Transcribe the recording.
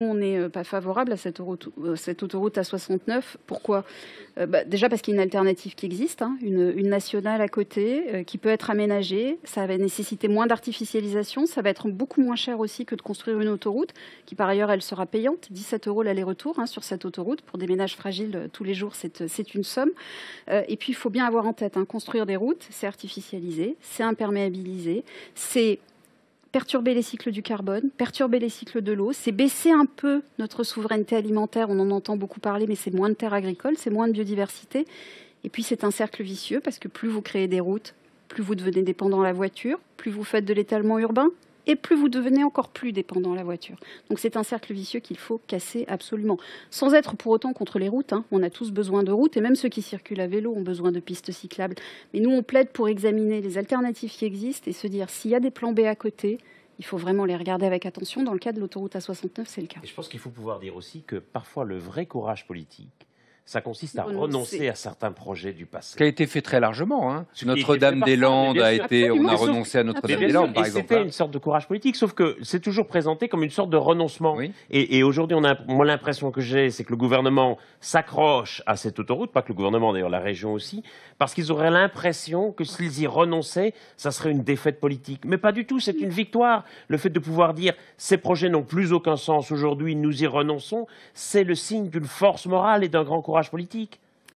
On n'est euh, pas favorable à cette autoroute, euh, cette autoroute A69. Pourquoi? Euh, bah, Déjà parce qu'il y a une alternative qui existe, hein, une, nationale à côté qui peut être aménagée. Ça va nécessiter moins d'artificialisation. Ça va être beaucoup moins cher aussi que de construire une autoroute qui, par ailleurs, elle sera payante. 17 euros l'aller-retour hein, sur cette autoroute. Pour des ménages fragiles, tous les jours, c'est une somme. et puis, il faut bien avoir en tête, hein, construire des routes, c'est artificialiser, c'est imperméabiliser, c'est perturber les cycles du carbone, perturber les cycles de l'eau, c'est baisser un peu notre souveraineté alimentaire, on en entend beaucoup parler, mais c'est moins de terres agricoles, c'est moins de biodiversité. Et puis c'est un cercle vicieux parce que plus vous créez des routes, plus vous devenez dépendant à la voiture, plus vous faites de l'étalement urbain, et plus vous devenez encore plus dépendant à la voiture. Donc c'est un cercle vicieux qu'il faut casser absolument, sans être pour autant contre les routes. Hein. On a tous besoin de routes, et même ceux qui circulent à vélo ont besoin de pistes cyclables. Mais nous, on plaide pour examiner les alternatives qui existent et se dire s'il y a des plans B à côté, il faut vraiment les regarder avec attention. Dans le cas de l'autoroute A69, c'est le cas. je pense qu'il faut pouvoir dire aussi que parfois le vrai courage politique, ça consiste à renoncer. à certains projets du passé. Ce qui a été fait très largement. Hein. Notre-Dame-des-Landes a été, on a renoncé à Notre-Dame-des-Landes, par exemple. C'était hein. une sorte de courage politique, sauf que c'est toujours présenté comme une sorte de renoncement. Et, aujourd'hui, on a, moi, l'impression que j'ai, c'est que le gouvernement s'accroche à cette autoroute, pas que le gouvernement, d'ailleurs, la région aussi, parce qu'ils auraient l'impression que s'ils y renonçaient, ça serait une défaite politique. Mais pas du tout, c'est une victoire. Le fait de pouvoir dire ces projets n'ont plus aucun sens aujourd'hui, nous y renonçons, c'est le signe d'une force morale et d'un grand courage politique.